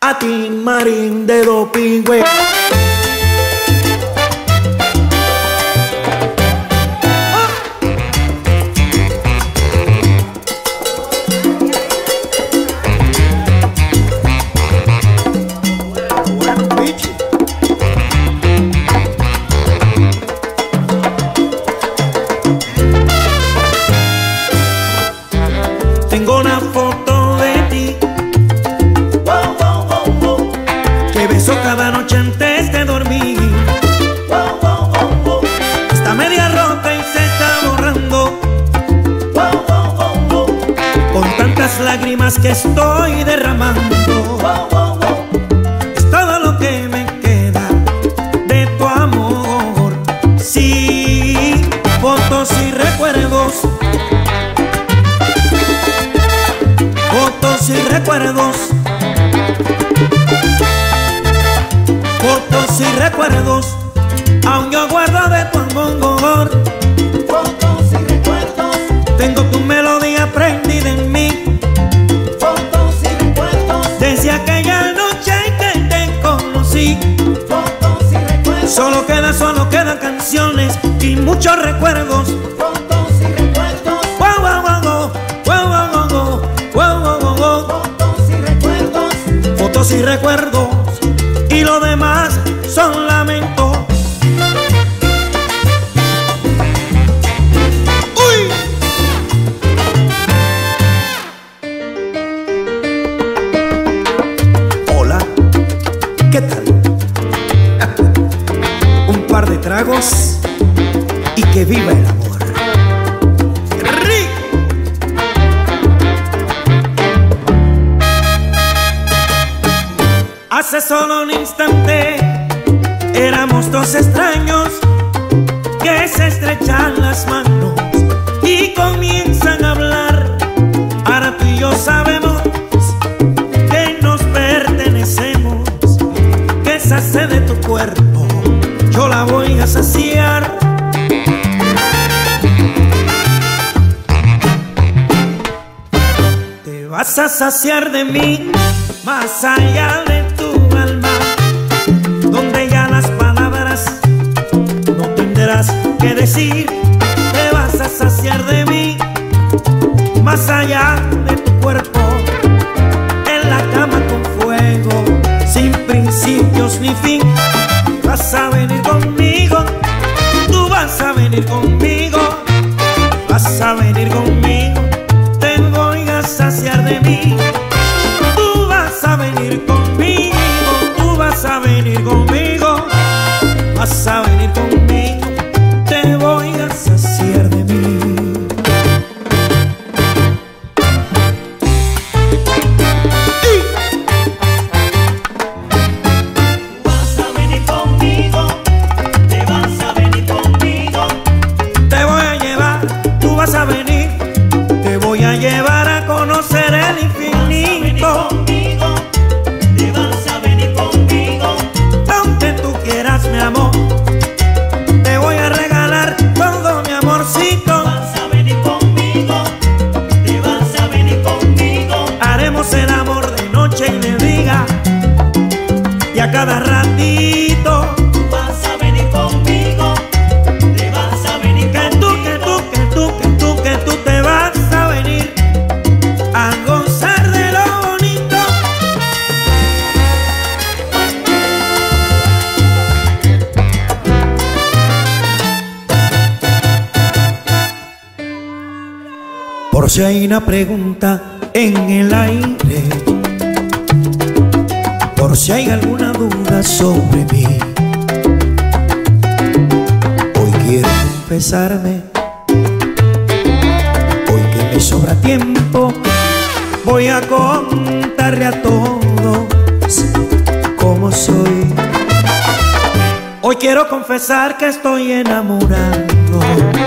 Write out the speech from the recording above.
A ti, Marín de Dopingüe. Que estoy derramando. Es todo lo que me queda de tu amor. Sí, fotos y recuerdos. Fotos y recuerdos. Fotos y recuerdos. Aún yo guardo de tu amor. Fotos y recuerdos, Tengo tu melodía prendida en mí. Solo queda, solo quedan canciones y muchos recuerdos. Fotos y recuerdos. Wow, wow, wow, wow, wow, wow, Fotos y recuerdos. Fotos y recuerdos. Y lo demás son lamentos. Uy. Hola, ¿qué tal? De tragos y que viva el amor. Hace solo un instante éramos dos extraños que se estrechan las manos y comienzan voy a saciar. Te vas a saciar de mí más allá de tu alma, donde ya las palabras no tendrás que decir. Te vas a saciar de mí más allá de tu cuerpo, en la cama con fuego, sin principios ni fin. Vas a venir conmigo, tú vas a venir conmigo, vas a venir conmigo, te voy a saciar de mí. Tú vas a venir conmigo, tú vas a venir conmigo, vas a venir conmigo, a cada ratito. vas a venir conmigo, te vas a venir Que tú, que tú, que tú, que tú, que tú te vas a venir a gozar de lo bonito. Por si hay una pregunta en el aire, por si hay alguna duda sobre mí. Hoy quiero confesarme, hoy que me sobra tiempo, voy a contarle a todos cómo soy. Hoy quiero confesar que estoy enamorado